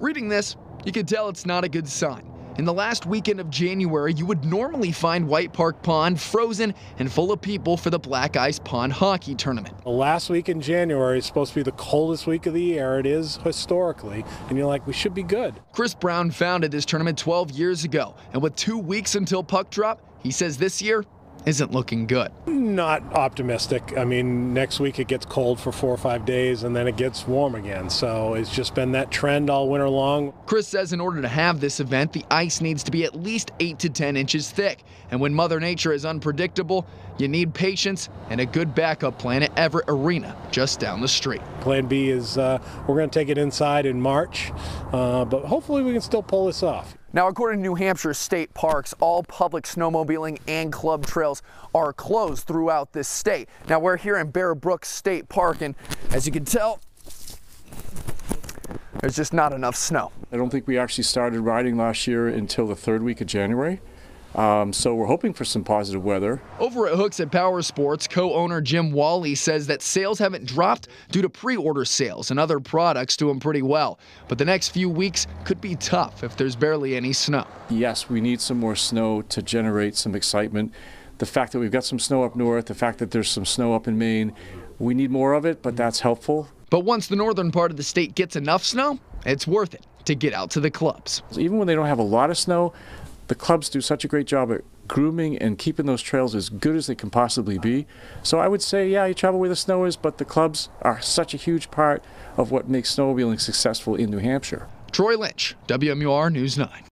Reading this, you can tell it's not a good sign. In the last weekend of January, you would normally find White Park Pond frozen and full of people for the Black Ice Pond Hockey Tournament. The last week in January is supposed to be the coldest week of the year. It is historically. And you're like, we should be good. Chris Brown founded this tournament 12 years ago, and with two weeks until puck drop, he says this year isn't looking good. Not optimistic. I mean, next week it gets cold for four or five days and then it gets warm again. So it's just been that trend all winter long. Chris says in order to have this event, the ice needs to be at least 8 to 10 inches thick. And when Mother Nature is unpredictable, you need patience and a good backup plan at Everett Arena, just down the street. Plan B is uh, we're going to take it inside in March, uh, but hopefully we can still pull this off. Now, according to New Hampshire state parks, all public snowmobiling and club trails are closed throughout this state. Now, we're here in Bear Brook State Park, and as you can tell, there's just not enough snow. I don't think we actually started riding last year until the third week of January. Um, so we're hoping for some positive weather. Over at Hooksett Power Sports, co-owner Jim Wally says that sales haven't dropped due to pre-order sales and other products doing pretty well. But the next few weeks could be tough if there's barely any snow. Yes, we need some more snow to generate some excitement. The fact that we've got some snow up north, the fact that there's some snow up in Maine, we need more of it, but that's helpful. But once the northern part of the state gets enough snow, it's worth it to get out to the clubs. Even when they don't have a lot of snow, the clubs do such a great job at grooming and keeping those trails as good as they can possibly be. So I would say, yeah, you travel where the snow is, but the clubs are such a huge part of what makes snowmobiling successful in New Hampshire. Troy Lynch, WMUR News 9.